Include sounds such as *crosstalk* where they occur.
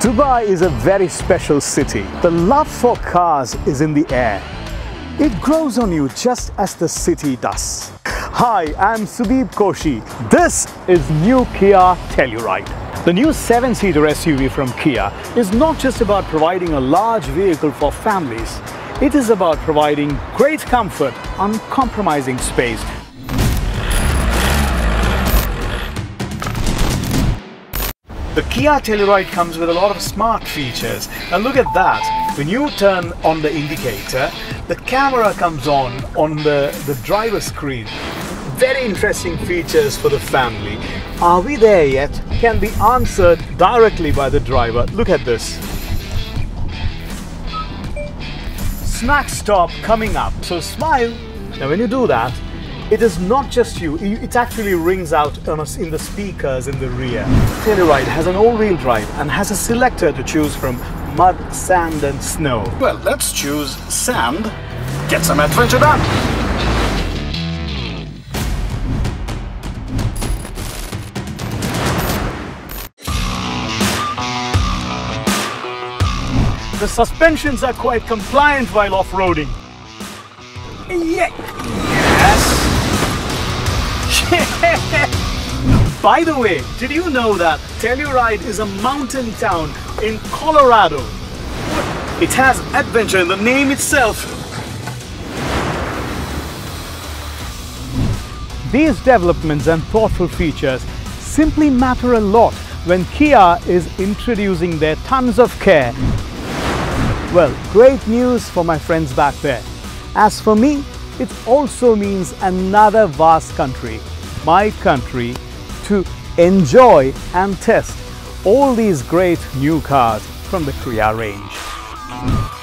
Dubai is a very special city. The love for cars is in the air. It grows on you just as the city does. Hi, I'm Sudeep Koshi. This is new Kia Telluride. The new seven-seater SUV from Kia is not just about providing a large vehicle for families. It is about providing great comfort, uncompromising space, The Kia Telluride comes with a lot of smart features. Now look at that. When you turn on the indicator, the camera comes on on the, the driver screen. Very interesting features for the family. Are we there yet? Can be answered directly by the driver. Look at this. Snack stop coming up. So smile. Now when you do that, it is not just you, it actually rings out in the speakers in the rear. Telluride has an all-wheel drive and has a selector to choose from mud, sand and snow. Well, let's choose sand. Get some adventure done! The suspensions are quite compliant while off-roading. Yeah. *laughs* By the way, did you know that Telluride is a mountain town in Colorado? It has adventure in the name itself. These developments and thoughtful features simply matter a lot when Kia is introducing their tons of care. Well, great news for my friends back there. As for me, it also means another vast country my country to enjoy and test all these great new cars from the Kia range.